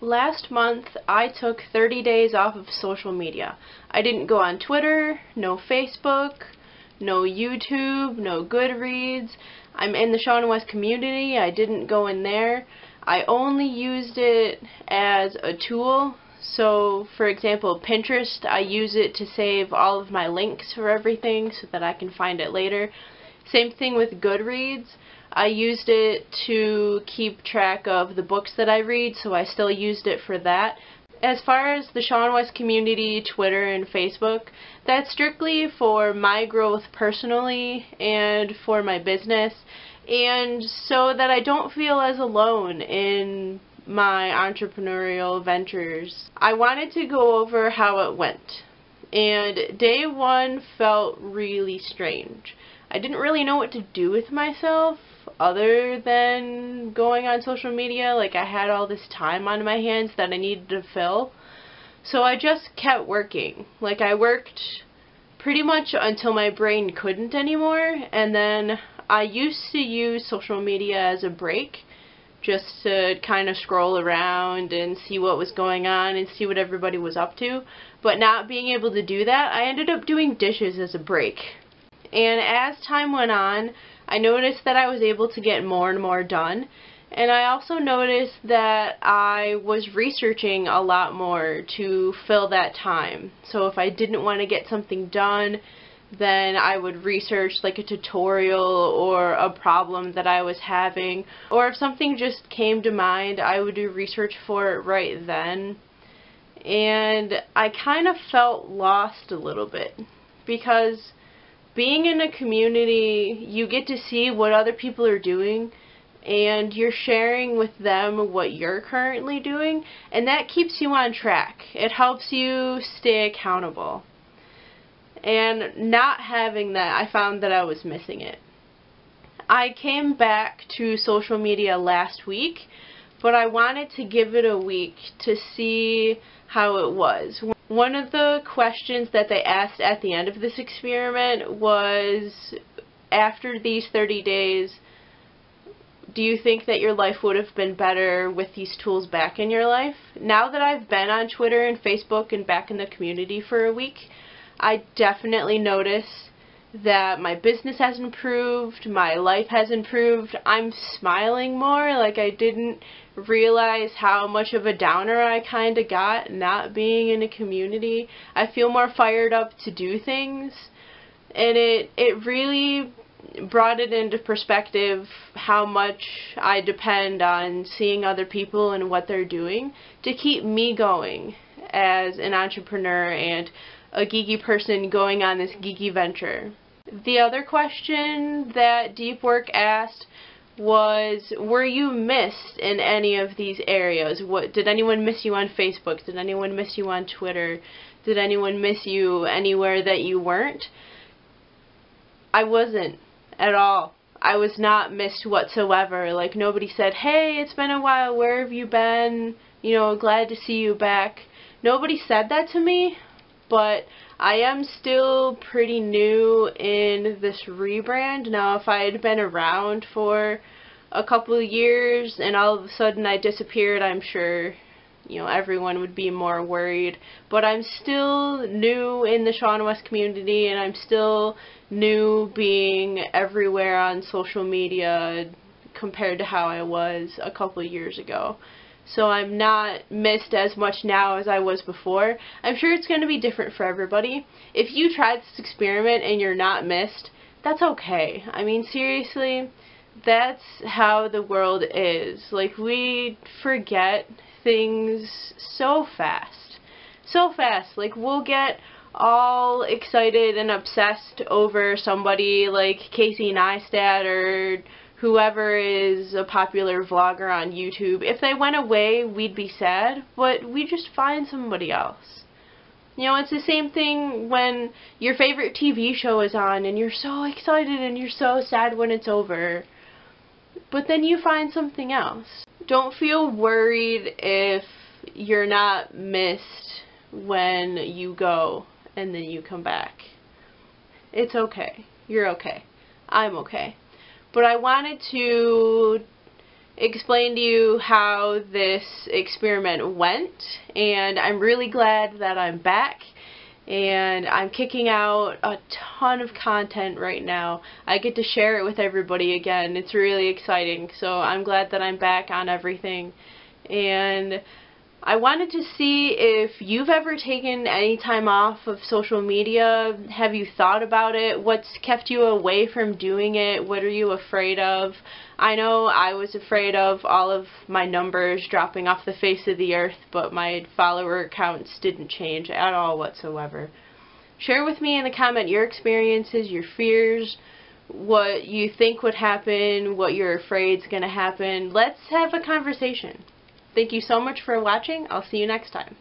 Last month, I took 30 days off of social media. I didn't go on Twitter, no Facebook, no YouTube, no Goodreads. I'm in the seanwes community. I didn't go in there. I only used it as a tool. So, for example, Pinterest, I use it to save all of my links for everything so that I can find it later. Same thing with Goodreads. I used it to keep track of the books that I read, so I still used it for that. As far as the seanwes community, Twitter, and Facebook, that's strictly for my growth personally and for my business, and so that I don't feel as alone in my entrepreneurial ventures. I wanted to go over how it went, and day one felt really strange. I didn't really know what to do with myself other than going on social media. Like I had all this time on my hands that I needed to fill. So I just kept working. Like I worked pretty much until my brain couldn't anymore and then I used to use social media as a break just to kind of scroll around and see what was going on and see what everybody was up to. But not being able to do that, I ended up doing dishes as a break. And as time went on, I noticed that I was able to get more and more done. And I also noticed that I was researching a lot more to fill that time. So if I didn't want to get something done, then I would research like a tutorial or a problem that I was having. Or if something just came to mind, I would do research for it right then. And I kind of felt lost a little bit because being in a community, you get to see what other people are doing and you're sharing with them what you're currently doing and that keeps you on track. It helps you stay accountable. And not having that, I found that I was missing it. I came back to social media last week, but I wanted to give it a week to see how it was. One of the questions that they asked at the end of this experiment was, after these 30 days, do you think that your life would have been better with these tools back in your life? Now that I've been on Twitter and Facebook and back in the community for a week, I definitely notice that my business has improved, my life has improved, I'm smiling more, like I didn't realize how much of a downer I kind of got not being in a community. I feel more fired up to do things and it it really brought it into perspective how much I depend on seeing other people and what they're doing to keep me going as an entrepreneur and a geeky person going on this geeky venture. The other question that Deep Work asked was were you missed in any of these areas? What did anyone miss you on Facebook? Did anyone miss you on Twitter? Did anyone miss you anywhere that you weren't? I wasn't at all. I was not missed whatsoever. Like nobody said, "Hey, it's been a while. Where have you been? You know, glad to see you back." Nobody said that to me, but I am still pretty new in this rebrand. Now, if I had been around for a couple of years and all of a sudden I disappeared, I'm sure, you know, everyone would be more worried. But I'm still new in the seanwes community and I'm still new being everywhere on social media compared to how I was a couple years ago so I'm not missed as much now as I was before. I'm sure it's going to be different for everybody. If you tried this experiment and you're not missed, that's okay. I mean, seriously, that's how the world is. Like, we forget things so fast. So fast. Like, we'll get all excited and obsessed over somebody like Casey Neistat or whoever is a popular vlogger on YouTube, if they went away, we'd be sad, but we just find somebody else. You know, it's the same thing when your favorite TV show is on and you're so excited and you're so sad when it's over. But then you find something else. Don't feel worried if you're not missed when you go and then you come back. It's okay. You're okay. I'm okay but I wanted to explain to you how this experiment went and I'm really glad that I'm back and I'm kicking out a ton of content right now. I get to share it with everybody again. It's really exciting. So I'm glad that I'm back on everything. And I wanted to see if you've ever taken any time off of social media. Have you thought about it? What's kept you away from doing it? What are you afraid of? I know I was afraid of all of my numbers dropping off the face of the earth, but my follower counts didn't change at all whatsoever. Share with me in the comment your experiences, your fears, what you think would happen, what you're afraid is going to happen. Let's have a conversation. Thank you so much for watching. I'll see you next time.